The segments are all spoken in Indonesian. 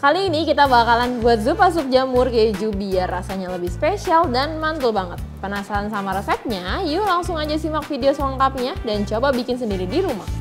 Kali ini kita bakalan buat zupa sup jamur keju biar rasanya lebih spesial dan mantul banget. Penasaran sama resepnya? Yuk langsung aja simak video selengkapnya dan coba bikin sendiri di rumah.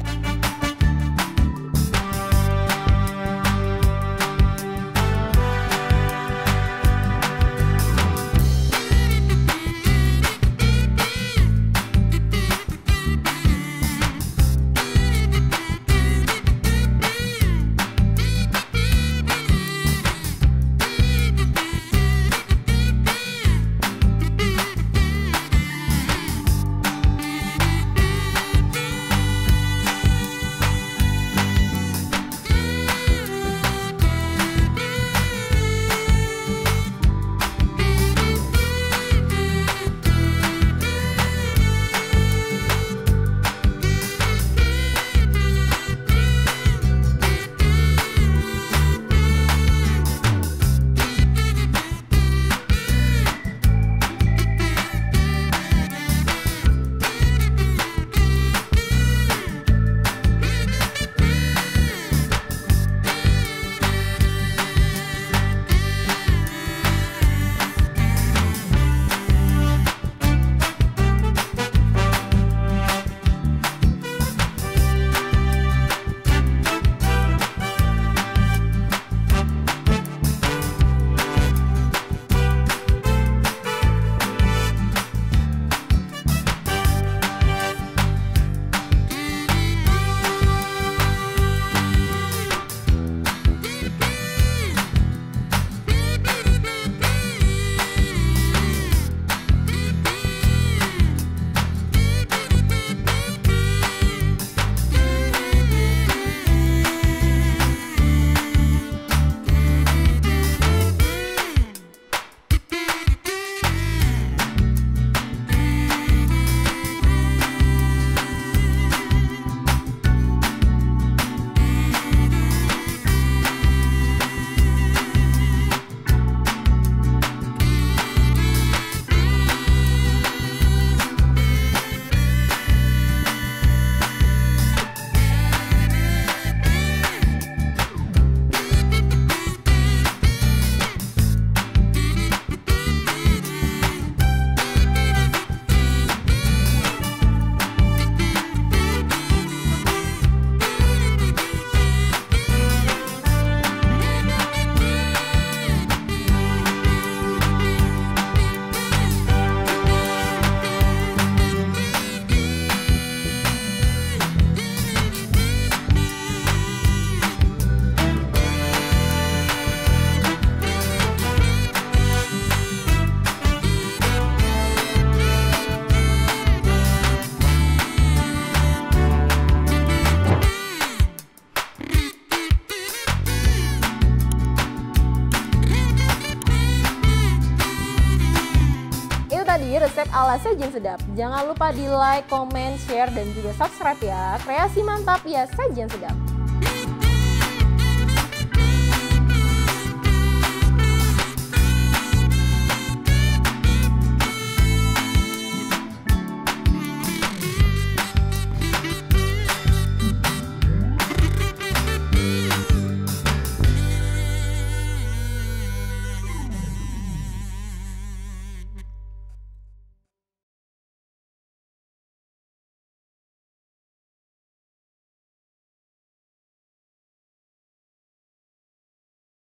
Resep ala sajian sedap. Jangan lupa di like, comment, share, dan juga subscribe ya. Kreasi mantap ya sajian sedap.